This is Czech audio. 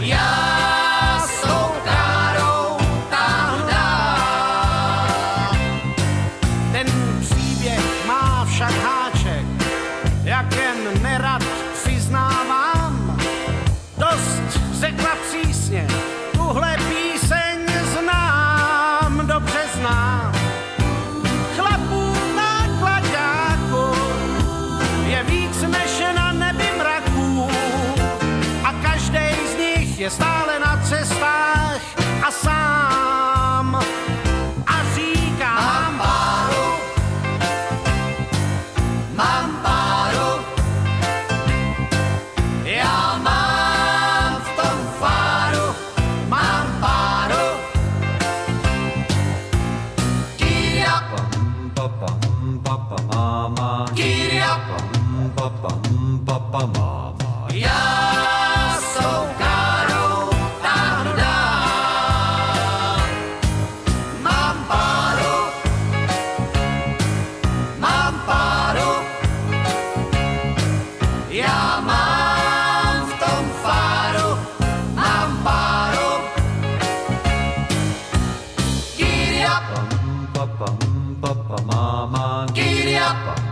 Yeah. je stále na cestách a sám a říkám Mám páru, mám páru, já mám v tom fáru, mám páru. Kyria, pam, pa, pam, pa, pa, mama, kyria, pam, pa, mama, já Papa, maman, get it.